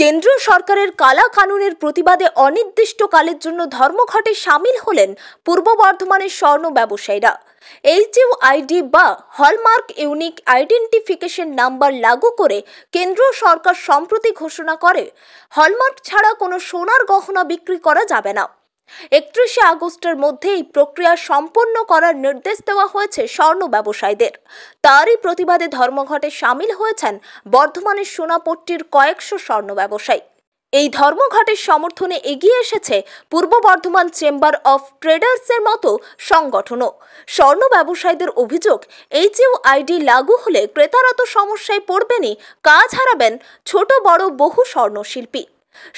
কেন্দ্রীয় সরকারের কালা কানুনের প্রতিবাদে অনির্দিষ্টকালের জন্য ধর্মঘটে সামিল হলেন পূর্ব বর্ধমানের স্বর্ণ ব্যবসায়ীরা। এইচইউ আইডি বা হলমার্ক ইউনিক আইডেন্টিফিকেশন নাম্বার লাগু করে কেন্দ্রীয় সরকার সম্প্রতি ঘোষণা করে, হলমার্ক ছাড়া কোনো সোনার গহনা বিক্রি করা যাবে না। একত্রিশে আগস্টের মধ্যে এই প্রক্রিয়া সম্পন্ন করার নির্দেশ দেওয়া হয়েছে স্বর্ণ ব্যবসায়ীদের। তারই প্রতিবাদে ধর্মঘটে সামিল হয়েছেন বর্ধমানের সোনাপট্টির কয়েকশো স্বর্ণ ব্যবসায়ী। এই ধর্মঘটের সমর্থনে এগিয়ে এসেছে পূর্ব বর্ধমান চেম্বার অফ ট্রেডার্সের মতো সংগঠনও। স্বর্ণ ব্যবসায়ীদের অভিযোগ এইচইউ আইডি লাগু হলে ক্রেতারা তো সমস্যায় পড়বেনই, কাজ হারাবেন ছোট বড় বহু স্বর্ণশিল্পী।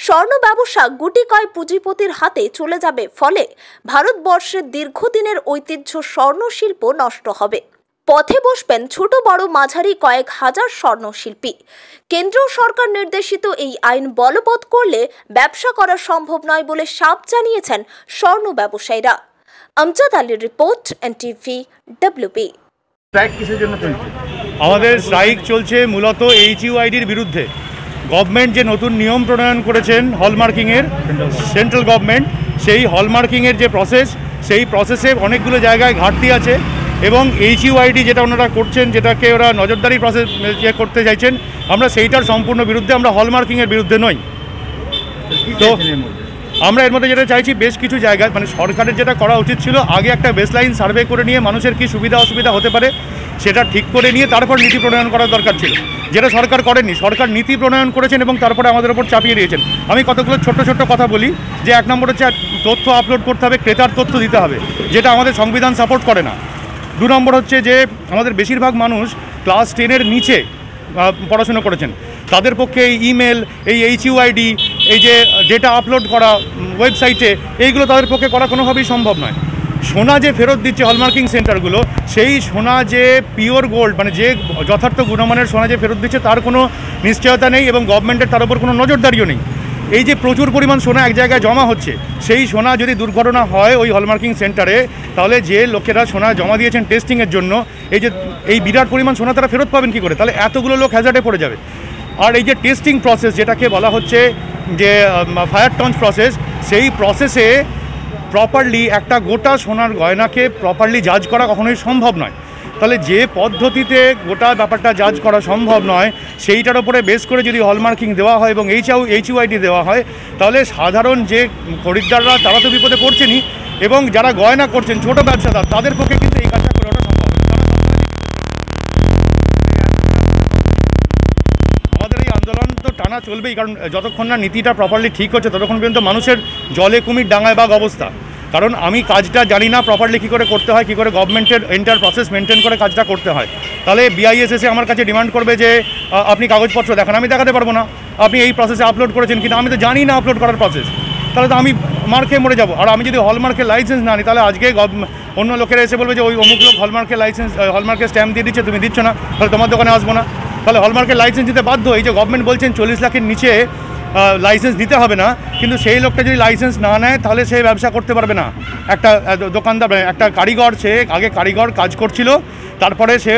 স্বর্ণ ব্যবসা গুটি কয় পুঁজিপতির হাতে চলে যাবে ফলে ভারতবর্ষের দীর্ঘদিনের ঐতিহ্য স্বর্ণশিল্প নষ্ট হবে। পথে বসবেন ছোট বড় মাঝারি কয়েক হাজার স্বর্ণশিল্পী। কেন্দ্রীয় সরকার নির্দেশিত এই আইন বলবৎ করলে ব্যবসা করা সম্ভব নয় বলে সাপ জানিয়েছেন স্বর্ণ ব্যবসায়ীরা। আমজাদ আলীর রিপোর্ট এনটিভি চলছে? আমাদের স্ট্রাইক চলছে মূলত এইচইউআইডির বিরুদ্ধে। গভর্নমেন্ট যে নতুন নিয়ম প্রণয়ন করেছেন হলমার্কিংয়ের সেন্ট্রাল গভর্নমেন্ট সেই হলমার্কিংয়ের যে প্রসেস সেই প্রসেসে অনেকগুলো জায়গায় ঘাটতি আছে এবং এইচইউআইডি যেটা ওনারা করছেন যেটাকে ওরা নজরদারি প্রসেস যে করতে চাইছেন আমরা সেইটার সম্পূর্ণ বিরুদ্ধে আমরা হলমার্কিংয়ের বিরুদ্ধে নই। তো- আমরা এর মধ্যে যেটা চাইছি, বেশ কিছু জায়গায় মানে সরকারের যেটা করা উচিত ছিল, আগে একটা বেসলাইন সার্ভে করে নিয়ে মানুষের কি সুবিধা, অসুবিধা হতে পারে সেটা ঠিক করে নিয়ে তারপর নীতি প্রণয়ন করার দরকার ছিল। যেটা সরকার করেনি, সরকার নীতি প্রণয়ন করেছেন এবং তারপরে আমাদের ওপর চাপিয়ে দিয়েছেন। আমি কতগুলো ছোট্ট ছোট্ট কথা বলি, যে এক নম্বর হচ্ছে তথ্য আপলোড করতে হবে, ক্রেতার তথ্য দিতে হবে, যেটা আমাদের সংবিধান সাপোর্ট করে না। দু নম্বর হচ্ছে যে আমাদের বেশিরভাগ মানুষ ক্লাস টেনের নিচে পড়াশুনো করেছেন। তাদের পক্ষে এই ইমেল এই এইচইউআইডি এই যে ডেটা আপলোড করা ওয়েবসাইটে এইগুলো তাদের পক্ষে করা কোনোভাবেই সম্ভব নয়। সোনা যে ফেরত দিচ্ছে হলমার্কিং সেন্টারগুলো সেই সোনা যে পিওর গোল্ড মানে যে যথার্থ গুণমানের সোনা যে ফেরত দিচ্ছে, তার কোনো নিশ্চয়তা নেই এবং গভর্নমেন্টের তার উপর কোনো নজরদারিও নেই। এই যে প্রচুর পরিমাণ সোনা এক জায়গায় জমা হচ্ছে, সেই সোনা যদি দুর্ঘটনা হয় ওই হলমার্কিং সেন্টারে তাহলে যে লোকেরা সোনা জমা দিয়েছেন টেস্টিংয়ের জন্য, এই যে, এই বিরাট পরিমাণ সোনা তারা ফেরত পাবেন কী করে? তাহলে এতগুলো লোক হ্যাজার্ডে পড়ে যাবে। আর এই যে টেস্টিং প্রসেস যেটাকে বলা হচ্ছে যে ফায়ার টঞ্চ প্রসেস সেই প্রসেসে প্রপারলি একটা গোটা সোনার গয়নাকে প্রপারলি জাজ করা কখনোই সম্ভব নয়। তাহলে যে পদ্ধতিতে গোটা ব্যাপারটা জাজ করা সম্ভব নয়, সেইটার উপরে বেস করে যদি হলমার্কিং দেওয়া হয় এবং এইচ এইচইউআইডি দেওয়া হয়, তাহলে সাধারণ যে খরিদ্দাররা, তারা তো বিপদে পড়ছেনই এবং যারা গয়না করছেন, ছোট ব্যবসাদার, তাদের পক্ষে কিন্তু এই কাজটা টানা চলবেই, কারণ যতক্ষণ না নীতিটা প্রপারলি ঠিক হচ্ছে, ততক্ষণ পর্যন্ত মানুষের জলে কুমির ডাঙায় বাঘ অবস্থা। কারণ, আমি কাজটা জানি না প্রপারলি কী করে করতে হয়, কী করে গভর্নমেন্টের এন্টার প্রসেস মেনটেন করে কাজটা করতে হয়। তাহলে বিআইএস এসে আমার কাছে ডিমান্ড করবে যে আপনি কাগজপত্র দেখান, আমি দেখাতে পারব না। আপনি এই প্রসেসে আপলোড করেছেন কিন্তু আমি তো জানি না আপলোড করার প্রসেস তাহলে তো আমি মার খেয়ে মরে যাব। আর আমি যদি হলমার্কের লাইসেন্স না নিই, তাহলে আজকে অন্য লোকেরা এসে বলবে যে, ওই অমুক লোক হলমার্কের লাইসেন্স হলমার্কের স্ট্যাম্প দিয়ে দিচ্ছে, তুমি দিচ্ছ না, তাহলে তোমার দোকানে আসব না। তাহলে হলমার্কের লাইসেন্স দিতে বাধ্য। এই যে গভর্নমেন্ট বলছেন চল্লিশ লাখের নিচে লাইসেন্স দিতে হবে না কিন্তু সেই লোকটা যদি লাইসেন্স না নেয় তাহলে সে ব্যবসা করতে পারবে না। একটা দোকানদার মানে একটা কারিগর সে আগে কারিগর কাজ করছিল তারপরে সে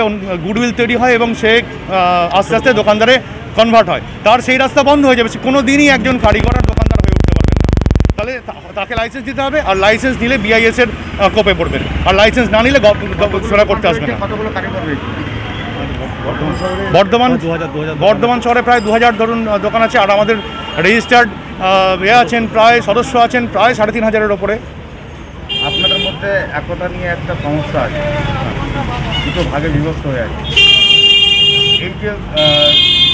গুডউইল তৈরি হয় এবং সে আস্তে আস্তে দোকানদারে কনভার্ট হয়। তার সেই রাস্তা বন্ধ হয়ে যাবে সে কোনো দিনই একজন কারিগর আর দোকানদার হয়ে উঠতে পারবেন না। তাহলে তাকে লাইসেন্স দিতে হবে আর লাইসেন্স নিলে বিআইএস এর আহ, কোপে পড়বেন আর লাইসেন্স না নিলে সোনা করতে আসবে না। বর্ধমান বর্ধমান শহরে প্রায় দু হাজার ধরুন দোকান আছে। আর আমাদের রেজিস্টার্ড এ আছেন প্রায় সদস্য আছেন প্রায় সাড়ে তিন হাজারের ওপরে। আপনাদের মধ্যে একতা নিয়ে একটা সমস্যা আছে। দুটো ভাগে বিভক্ত হয়ে আছে। এই যে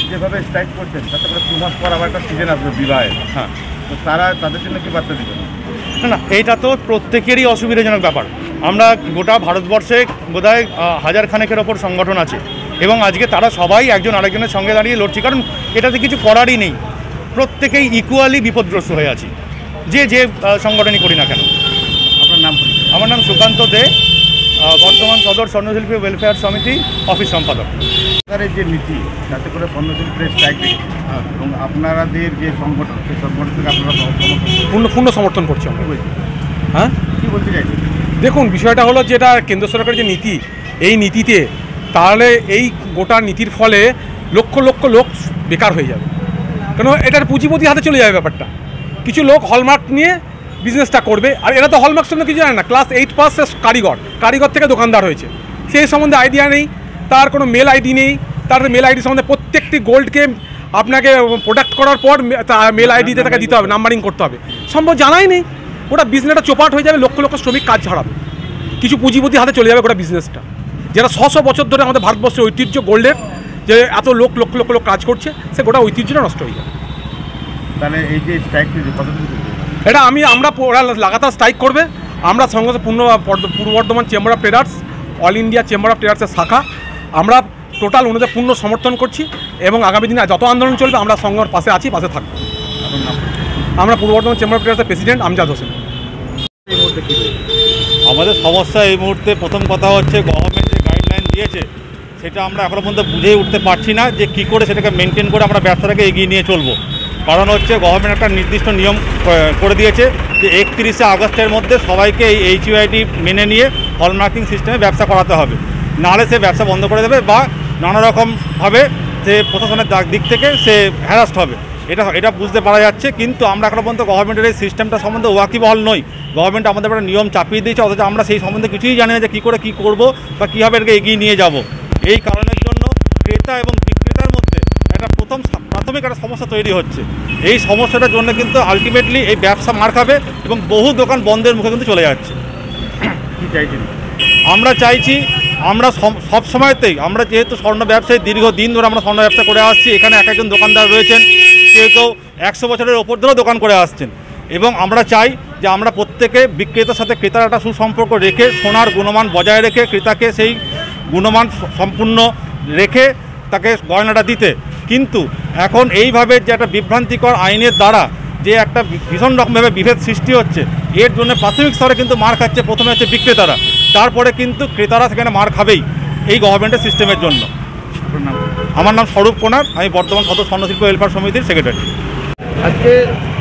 যেভাবে স্ট্রাইক করছেন তাতে করে দু মাস পর আবার একটা সিজন আসবে বিবাহের হ্যাঁ। তো তারা তাদের জন্য কি বার্তা দিবেন? না না এইটা তো প্রত্যেকেরই অসুবিধাজনক ব্যাপার। আমরা গোটা ভারতবর্ষে বোধহয় হাজার খানেকের ওপর সংগঠন আছে। এবং আজকে তারা সবাই একজন আরেকজনের সঙ্গে দাঁড়িয়ে লড়ছি। কারণ এটাতে কিছু করারই নেই। প্রত্যেকেই ইকুয়ালি বিপদগ্রস্ত হয়ে আছি। যে যে সংগঠনই করি না কেন। আপনার নাম আমার নাম সুকান্ত দে বর্তমান সদর স্বর্ণশিল্পী ওয়েলফেয়ার সমিতি অফিস সম্পাদক। সরকারের যে নীতি তাতে করে স্বর্ণশিল্পের স্ট্রাইক দিচ্ছে এবং আপনাদের যে সংগঠন সেই সংগঠন থেকে আপনারা পূর্ণ পূর্ণ সমর্থন করছি আমরা। হ্যাঁ? কি বলতে চাইছেন? দেখুন বিষয়টা হলো যেটা কেন্দ্র সরকারের যে নীতি এই নীতিতে তাহলে এই গোটা নীতির ফলে লক্ষ লক্ষ লোক বেকার হয়ে যাবে। কেন এটার পুঁজিপতি হাতে চলে যাবে ব্যাপারটা। কিছু লোক হলমার্ক নিয়ে বিজনেসটা করবে। আর এরা তো হলমার্ক সম্বন্ধে কিছু জানে না। ক্লাস এইট পাস কারিগর। কারিগর থেকে দোকানদার হয়েছে। সেই সম্বন্ধে আইডিয়া নেই। তার কোনো মেল আইডি নেই। তার মেল আইডি সম্বন্ধে প্রত্যেকটি গোল্ডকে আপনাকে প্রোডাক্ট করার পর মেল আইডিতে তাকে দিতে হবে নাম্বারিং করতে হবে। সম্ভব জানাই নেই। ওটা বিজনেসটা চোপাট হয়ে যাবে। লক্ষ লক্ষ শ্রমিক কাজ ছাড়াবে কিছু পুঁজিপতি হাতে চলে যাবে গোটা বিজনেসটা যেটা ছশো বছর ধরে আমাদের ভারতবর্ষের ঐতিহ্য গোল্ডের যে এত লোক লক্ষ লক্ষ লোক কাজ করছে সে গোটা ঐতিহ্যটা নষ্ট হয়ে যাবে। তাহলে এই যে স্ট্রাইক এটা আমি আমরা ওরা লাগাতার স্ট্রাইক করবে। আমরা সঙ্গে সঙ্গে পূর্ণ Purba Bardhaman chamber of traders all India chamber of ট্রেডার্সের শাখা আমরা টোটাল ওনাদের পূর্ণ সমর্থন করছি এবং আগামী দিনে যত আন্দোলন চলবে আমরা সঙ্গের পাশে আছি পাশে থাকব। আমরা পূর্ব বর্ধমান চেম্বার অফ ট্রেডার্সের প্রেসিডেন্ট আমজাদ হোসেন? আমাদের সমস্যা এই মুহূর্তে প্রথম কথা হচ্ছে গভর্নমেন্ট সেটা আমরা এখনও পর্যন্ত বুঝে উঠতে পারছি না যে কী করে সেটাকে মেনটেন করে আমরা ব্যবসাটাকে এগিয়ে নিয়ে চলবো। কারণ হচ্ছে গভর্নমেন্ট একটা নির্দিষ্ট নিয়ম করে দিয়েছে যে একত্রিশে আগস্টের মধ্যে সবাইকে এই এইচইআইডি মেনে নিয়ে হলমার্কিং সিস্টেমে ব্যবসা করাতে হবে। নাহলে সে ব্যবসা বন্ধ করে দেবে বা নানা রকমভাবে সে প্রশাসনের দিক থেকে সে হ্যারাস্ট হবে। এটা এটা বুঝতে পারা যাচ্ছে, কিন্তু আমরা এখনও পর্যন্ত গভর্নমেন্টের এই সিস্টেমটা সম্বন্ধে ওয়াকিবহল নই। গভর্নমেন্ট আমাদের একটা নিয়ম চাপিয়ে দিয়েছে, অথচ আমরা সেই সম্বন্ধে কিছুই জানি না যে কী করে কী করব বা কীভাবে এটাকে এগিয়ে নিয়ে যাব। এই কারণের জন্য ক্রেতা এবং বিক্রেতার মধ্যে একটা প্রথম প্রাথমিক একটা সমস্যা তৈরি হচ্ছে। এই সমস্যাটার জন্য কিন্তু আলটিমেটলি এই ব্যবসা মার খাবে এবং বহু দোকান বন্ধের মুখে কিন্তু চলে যাচ্ছে। কি চাইছেন? আমরা চাইছি আমরা সব- সব সময়তেই আমরা যেহেতু স্বর্ণ ব্যবসায়ী দীর্ঘদিন ধরে আমরা স্বর্ণ ব্যবসা করে আসছি এখানে এক একজন দোকানদার রয়েছেন কেউ কেউ একশো বছরের ওপর ধরেও দোকান করে আসছেন। এবং আমরা চাই যে আমরা প্রত্যেকে বিক্রেতার সাথে ক্রেতার একটা সুসম্পর্ক রেখে সোনার গুণমান বজায় রেখে ক্রেতাকে সেই গুণমান সম্পূর্ণ রেখে তাকে গয়নাটা দিতে। কিন্তু এখন এইভাবে যে একটা বিভ্রান্তিকর আইনের দ্বারা যে একটা ভীষণ রকমভাবে বিভেদ সৃষ্টি হচ্ছে এর জন্য প্রাথমিক স্তরে কিন্তু মার খাচ্ছে প্রথমে হচ্ছে বিক্রেতারা। তারপরে কিন্তু ক্রেতারা সেখানে মার খাবেই এই গভর্নমেন্টের সিস্টেমের জন্য। আমার নাম স্বরূপ কোনার আমি বর্তমান সদর স্বর্ণশিল্প ওয়েলফেয়ার সমিতির সেক্রেটারি আজকে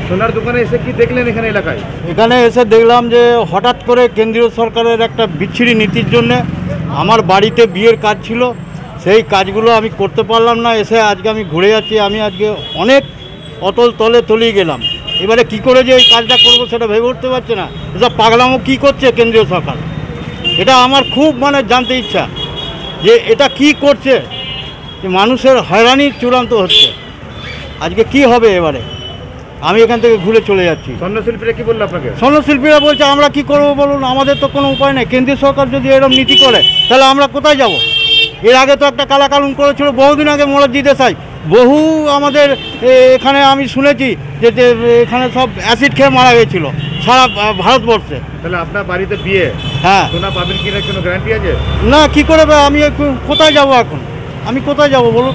সোনার দোকানে এসে কি দেখলেন এখানে এলাকায়? এখানে এসে দেখলাম যে হঠাৎ করে কেন্দ্রীয় সরকারের একটা বিচ্ছিরি নীতির জন্য আমার বাড়িতে বিয়ের কাজ ছিল, সেই কাজগুলো আমি করতে পারলাম না, এসে আজকে আমি ঘুরে যাচ্ছি, আমি আজকে অনেক অতল তলে তলিয়ে গেলাম। এবারে কি করে যে এই কাজটা করব সেটা ভেবে উঠতে পারছে না। এসব পাগলামো কী করছে কেন্দ্রীয় সরকার? এটা আমার খুব মানে জানতে ইচ্ছা, যে এটা কি করছে, যে মানুষের হয়রানি চূড়ান্ত হচ্ছে। আজকে কি হবে এবারে? আমি এখান থেকে ঘুরে চলে যাচ্ছি। স্বর্ণশিল্পীরা কি বলল আপনাকে? স্বর্ণশিল্পীরা বলছে আমরা কি করব বলুন? আমাদের তো কোনো উপায় নেই। কেন্দ্রীয় সরকার যদি এরকম নীতি করে তাহলে আমরা কোথায় যাব? এর আগে তো একটা কালাকানুন করেছিল বহুদিন আগে মোরারজি দেশাই। বহু আমাদের এখানে আমি শুনেছি যে এখানে সব অ্যাসিড খেয়ে মারা গেছিল সারা ভারতবর্ষে। তাহলে আপনার বাড়িতে বিয়ে? হ্যাঁ। সোনা পাবেন কিনা কোনো গ্যারান্টি আছে? না কি করে আমি কোথায় যাব এখন? আমি কোথায় যাব বলুন?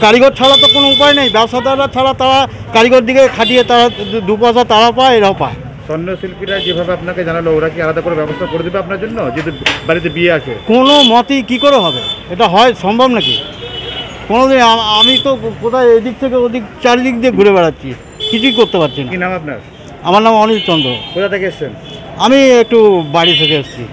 কারিগর ছাড়া তো কোনো উপায় নেই। ব্যবসাদাররা ছাড়া তারা কারিগর দিকে খাটিয়ে তারা দু- পয়সা তারা পায় এরাও পায়। স্বর্ণশিল্পীরা যেভাবে আপনাকে জানালো ওরা কি আলাদা করে ব্যবস্থা করে দেবে আপনার জন্য? যদি বাড়িতে বিয়ে আছে। কোনো মতেই কী করে হবে? এটা হয় সম্ভব নাকি? কোনোদিন আমি তো কোথায় এদিক থেকে ওদিক চারিদিক দিয়ে ঘুরে বেড়াচ্ছি। কিছুই করতে পারছি না। কি নাম আপনার? আমার নাম অনিল চন্দ্র। কোথা থেকে এসছেন? আমি একটু বাড়ি থেকে এসেছি।